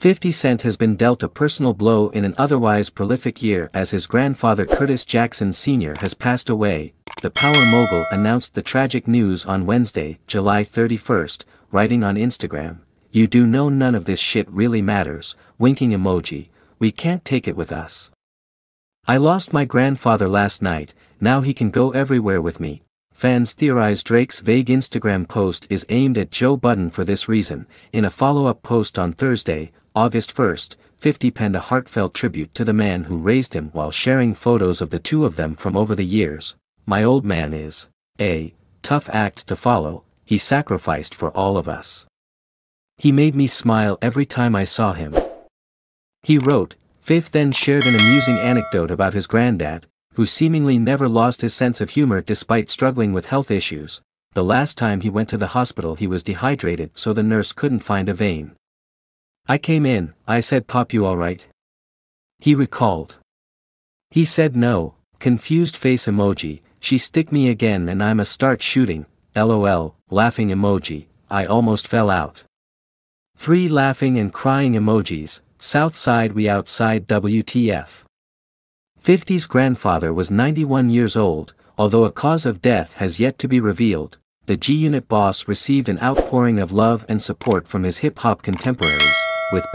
50 Cent has been dealt a personal blow in an otherwise prolific year as his grandfather Curtis Jackson Sr. has passed away. The power mogul announced the tragic news on Wednesday, July 31st, writing on Instagram, You do know none of this shit really matters, winking emoji, we can't take it with us. I lost my grandfather last night, now he can go everywhere with me. Fans theorize Drake's vague Instagram post is aimed at Joe Budden for this reason. In a follow-up post on Thursday, August 1st, 50 penned a heartfelt tribute to the man who raised him while sharing photos of the two of them from over the years. My old man is a tough act to follow, he sacrificed for all of us. He made me smile every time I saw him. He wrote, Fif then shared an amusing anecdote about his granddad, who seemingly never lost his sense of humor despite struggling with health issues. The last time he went to the hospital he was dehydrated so the nurse couldn't find a vein. I came in, I said pop you alright? He recalled. He said no, confused face emoji, she stick me again and I'ma start shooting, lol, laughing emoji, I almost fell out. Three laughing and crying emojis, south side we outside WTF. 50's grandfather was 91 years old, although a cause of death has yet to be revealed, the G-Unit boss received an outpouring of love and support from his hip-hop contemporaries, with